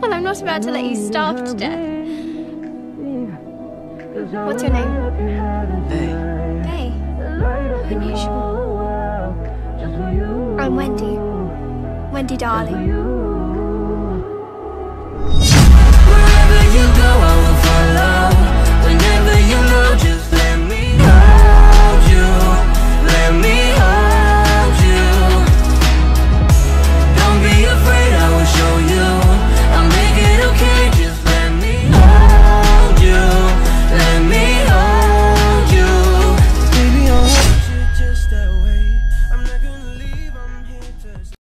Well, I'm not about to let you starve to death. What's your name? Bae. Bae. Unusual. I'm Wendy. Wendy Darling.